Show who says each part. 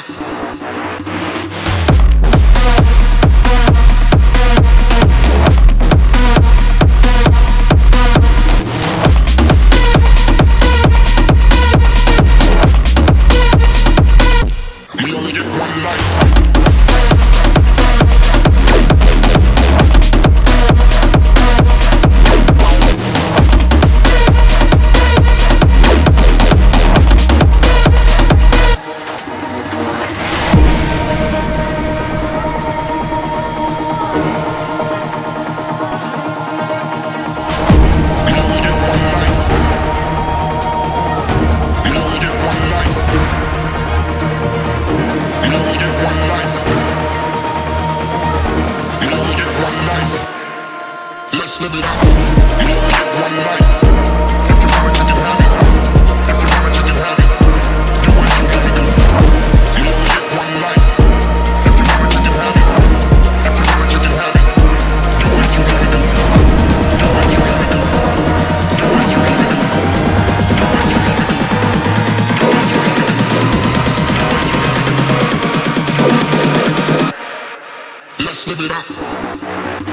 Speaker 1: do. Live it up. We only get one life. If you you can have it. If you you can have it. Do what you wanna do. We only get one life. If you you can have it. If you you can have it. You wanna. Do what you wanna do. Do what you wanna do. Do what you wanna do. Do what you wanna do. Do what you wanna do. Let's live it up.